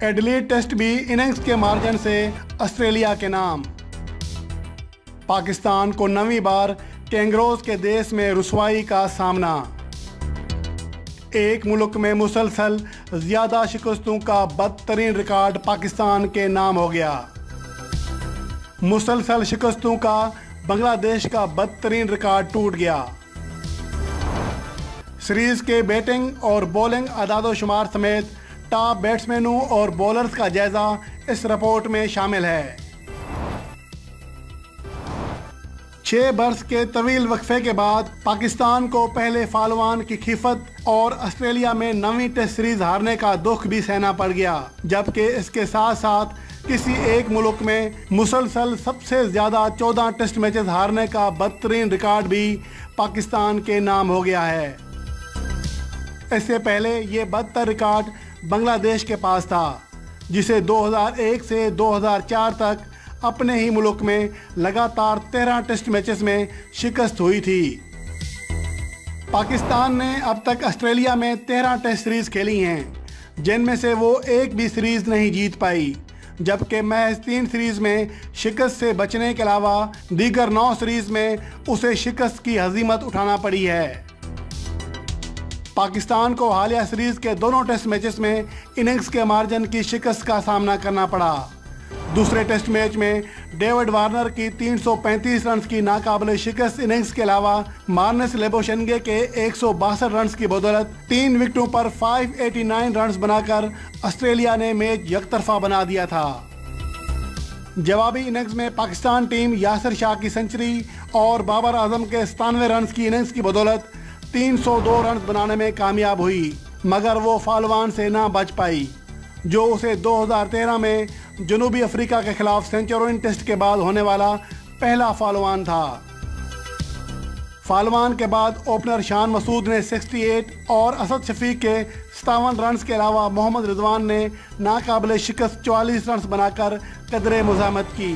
ایڈلی test بھی innings کے margin سے آسٹریلیا کے نام۔ پاکستان کو نویں بار کینگروز کے دیس میں رسوائی کا سامنا۔ ایک ملک میں مسلسل زیادہ شکستوں کا بدترین ریکارڈ پاکستان کے نام ہو گیا۔ مسلسل شکستوں کا بنگلہ دیش کا بدترین ریکارڈ ٹوٹ گیا۔ سیریز کے بیٹنگ اور بولنگ اعداد و شمار سمیت ٹاپ بیٹسمینوں اور بولرز کا جائزہ اس رپورٹ میں شامل ہے۔ چھ برس کے طویل وقفے کے بعد پاکستان کو پہلے فالوان کی خفت اور آسٹریلیا میں نویں ٹیسٹ سیریز ہارنے کا دکھ بھی سہنا پڑ گیا، جبکہ اس کے ساتھ ساتھ کسی ایک ملک میں مسلسل سب سے زیادہ چودہ ٹیسٹ میچز ہارنے کا بدترین ریکارڈ بھی پاکستان کے نام ہو گیا ہے۔ اس سے پہلے یہ بدتر ریکارڈ بنگلہ دیش کے پاس تھا، جسے دو ہزار ایک سے دو ہزار چار تک اپنے ہی ملک میں لگاتار تیرہ ٹیسٹ میچز میں شکست ہوئی تھی۔ پاکستان نے اب تک آسٹریلیا میں تیرہ ٹیسٹ سیریز کھیلی ہیں، جن میں سے وہ ایک بھی سیریز نہیں جیت پائی، جبکہ محض تین سیریز میں شکست سے بچنے کے علاوہ دیگر نو سیریز میں اسے شکست کی حضیمت اٹھانا پڑی ہے۔ پاکستان کو حالیہ سیریز کے دونوں ٹیسٹ میچز میں اننگز کے مارجن کی شکست کا سامنا کرنا پڑا۔ دوسرے ٹیسٹ میچ میں ڈیوڈ وارنر کی تین سو پینتیس رنز کی ناقابل شکست اننگز کے علاوہ مارنس لیبوشنگے کے ایک سو باسٹھ رنز کی بدولت تین وکٹوں پر فائیو ایٹی نائن رنز بنا کر آسٹریلیا نے میچ یک طرفہ بنا دیا تھا۔ جوابی اننگز میں پاکستان ٹیم یاسر شاہ کی سنچری اور بابر اعظم کے ستانوے رنز کی اننگز کی بدولت تین سو دو رنز بنانے میں کامیاب ہوئی، مگر وہ فالوان سے نہ بچ پائی، جو اسے دو ہزار تیرہ میں جنوبی افریقہ کے خلاف سینچورین ٹیسٹ کے بعد ہونے والا پہلا فالوان تھا۔ فالوان کے بعد اوپنر شان مسعود نے سکسٹی ایٹ اور اسد شفیق کے ستاون رنز کے علاوہ محمد رضوان نے ناقابل شکست چوالیس رنز بنا کر قدر مزامت کی۔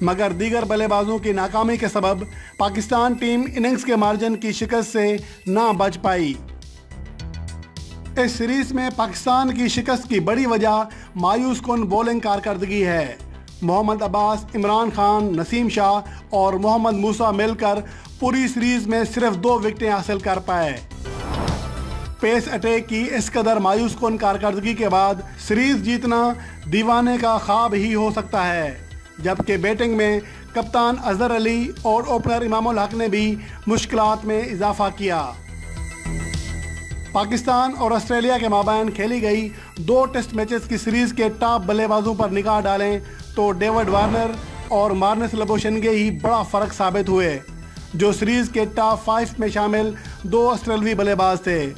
مگر دیگر بلے بازوں کی ناکامی کے سبب پاکستان ٹیم اننگز کے مارجن کی شکست سے نہ بچ پائی۔ اس سیریز میں پاکستان کی شکست کی بڑی وجہ مایوس کن بولنگ کارکردگی ہے۔ محمد عباس، عمران خان، نسیم شاہ اور محمد موسیٰ مل کر پوری سیریز میں صرف دو وکٹیں حاصل کر پائے۔ پیس اٹیک کی اس قدر مایوس کن کارکردگی کے بعد سیریز جیتنا دیوانے کا خواب ہی ہو سکتا ہے۔ جبکہ بیٹنگ میں کپتان اظہر علی اور اوپنر امام الحق نے بھی مشکلات میں اضافہ کیا۔ پاکستان اور آسٹریلیا کے مابین کھیلی گئی دو ٹیسٹ میچز کی سیریز کے ٹاپ بلے بازوں پر نگاہ ڈالیں تو ڈیوڈ وارنر اور مارنس لبوشنگے ہی بڑا فرق ثابت ہوئے، جو سیریز کے ٹاپ فائف میں شامل دو آسٹریلوی بلے باز تھے۔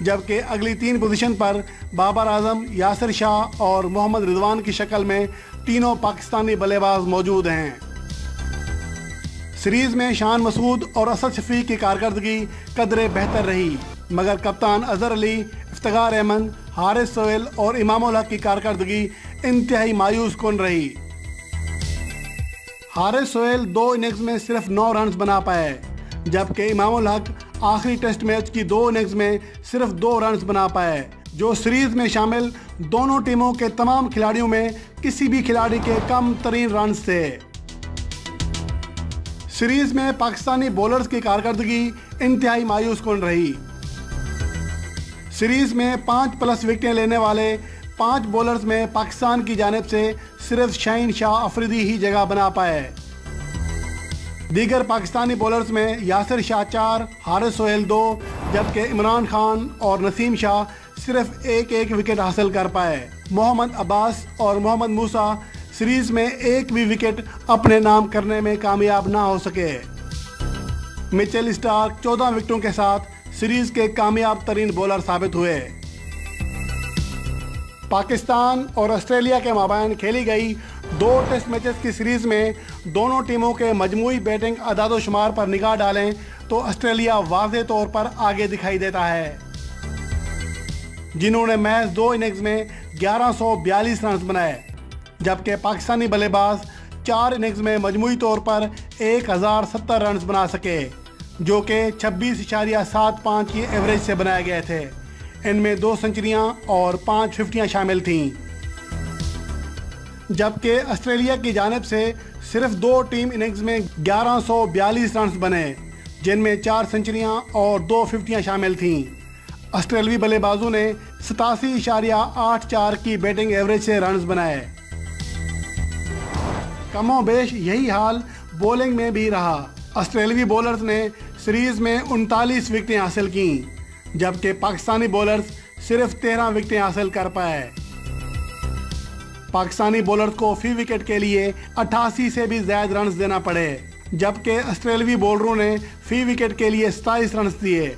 جبکہ اگلی تین پوزیشن پر بابر اعظم، یاسر شاہ اور محمد رضوان کی شکل میں تینوں پاکستانی بلے باز موجود ہیں۔ سیریز میں شان مسعود اور اسد شفیق کی کارکردگی قدر بہتر رہی، مگر کپتان اظہر علی، افتخار احمد، حارث سویل اور امام الحق کی کارکردگی انتہائی مایوس کن رہی۔ حارث سویل دو اننگز میں صرف نو رنز بنا پائے، جبکہ امام الحق آخری ٹیسٹ میچ کی دو اننگز میں صرف دو رنز بنا پائے، جو سیریز میں شامل دونوں ٹیموں کے تمام کھلاڑیوں میں کسی بھی کھلاڑی کے کم ترین رنز تھے۔ سیریز میں پاکستانی بولرز کی کارکردگی انتہائی مایوس کن رہی۔ سیریز میں پانچ پلس وکٹیں لینے والے پانچ بولرز میں پاکستان کی جانب سے صرف شاہین شاہ افریدی ہی جگہ بنا پائے۔ دیگر پاکستانی بولرز میں یاسر شاہ چار، حارث سہیل دو جبکہ عمران خان اور نسیم شاہ صرف ایک ایک وکٹ حاصل کر پائے۔ محمد عباس اور محمد موسیٰ سیریز میں ایک بھی وکٹ اپنے نام کرنے میں کامیاب نہ ہو سکے۔ مچل اسٹارک چودہ وکٹوں کے ساتھ سیریز کے کامیاب ترین بولر ثابت ہوئے۔ پاکستان اور آسٹریلیا کے مابین کھیلی گئی دو ٹیسٹ میچز کی سیریز میں دونوں ٹیموں کے مجموعی بیٹنگ اداد و شمار پر نگاہ ڈالیں تو آسٹریلیا واضح طور پر آگے دکھائی دیتا ہے۔ جنہوں نے محض دو اننگز میں گیارہ سو بیالیس رنز بنائے، جبکہ پاکستانی بلے باز چار اننگز میں مجموعی طور پر ایک ہزار ستر رنز بنا سکے، جو کہ چھبیس اشاریہ سات پانچ کی ایوریج سے بنائے گئے تھے۔ ان میں دو سنچریاں اور پانچ ففٹیاں شامل تھیں۔ جبکہ آسٹریلیا کی جانب سے صرف دو ٹیم اننگز میں گیارہ سو بیالیس رنز بنے۔ جن میں چار سنچریاں اور دو ففٹیاں شامل تھیں۔ آسٹریلوی بلے بازو نے ستاسی اشاریہ آٹھ چار کی بیٹنگ ایوریج سے رنز بنائے۔ کم و بیش یہی حال بولنگ میں بھی رہا۔ آسٹریلوی بولرز نے سیریز میں انتالیس وکٹیں حاصل کیں، جبکہ پاکستانی بولرز صرف تیرہ وکٹیں حاصل کر پائے۔ پاکستانی بولرز کو فی وکٹ کے لیے اٹھاسی سے بھی زائد رنز دینا پڑے۔ جبکہ آسٹریلوی بولروں نے فی وکٹ کے لیے ستائیس رنز دیے۔